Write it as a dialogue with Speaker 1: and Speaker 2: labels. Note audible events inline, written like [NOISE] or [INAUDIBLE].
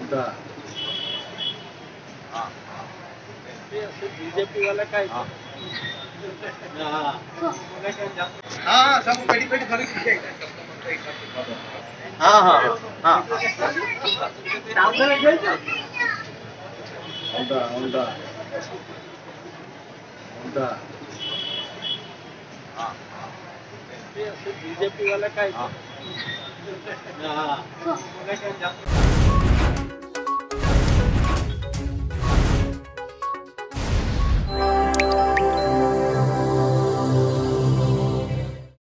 Speaker 1: उनका
Speaker 2: हाँ, हाँ, हाँ। बीजेपी वाला का
Speaker 1: हाँ सब बड़ी बड़ी फ़र्क
Speaker 2: हाँ हाँ हाँ।
Speaker 3: उनका उनका उनका
Speaker 2: बीजेपी वाला का [LAUGHS]
Speaker 3: 啊，我
Speaker 2: 们先讲。